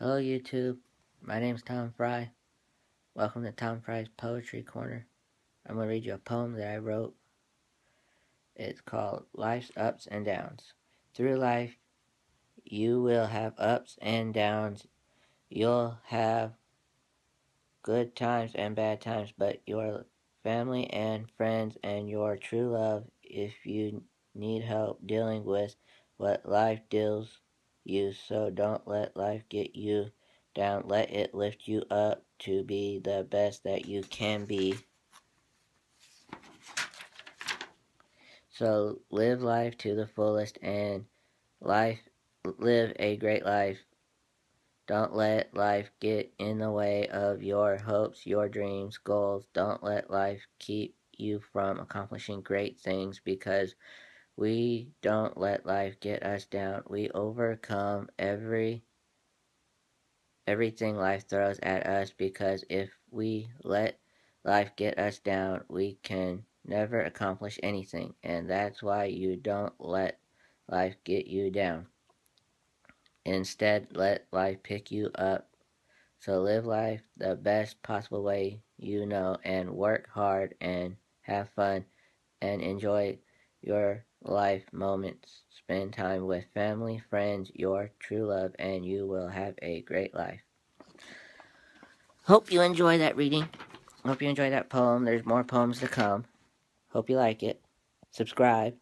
Hello YouTube, my name's Tom Frye. Welcome to Tom Frye's Poetry Corner. I'm going to read you a poem that I wrote. It's called Life's Ups and Downs. Through life, you will have ups and downs. You'll have good times and bad times, but your family and friends and your true love, if you need help dealing with what life deals you, so don't let life get you down. Let it lift you up to be the best that you can be. So live life to the fullest and life live a great life. Don't let life get in the way of your hopes, your dreams, goals. Don't let life keep you from accomplishing great things because we don't let life get us down. We overcome every everything life throws at us because if we let life get us down, we can never accomplish anything. And that's why you don't let life get you down. Instead, let life pick you up. So live life the best possible way you know and work hard and have fun and enjoy your life moments. Spend time with family, friends, your true love, and you will have a great life. Hope you enjoy that reading. Hope you enjoy that poem. There's more poems to come. Hope you like it. Subscribe.